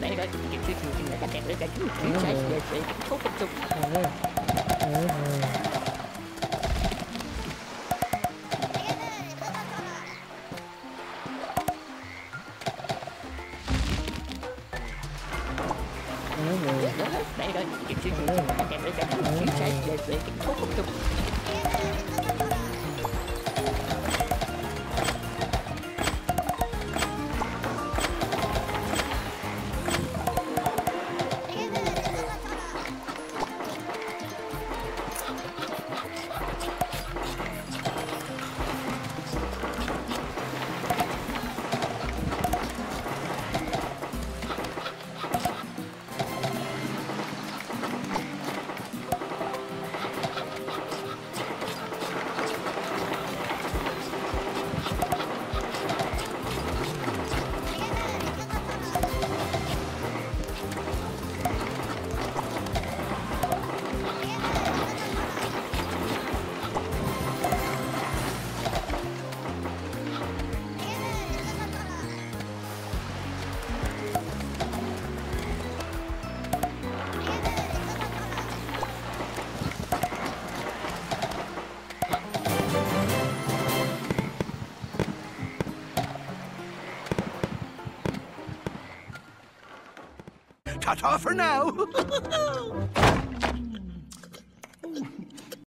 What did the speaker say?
Đây đây, kiếm kiếm kiếm cái đẹp đấy, cái kiếm cái cái cái không không không. Đây đây, kiếm kiếm kiếm cái đẹp đấy, cái kiếm cái cái cái không không không. cut off for now.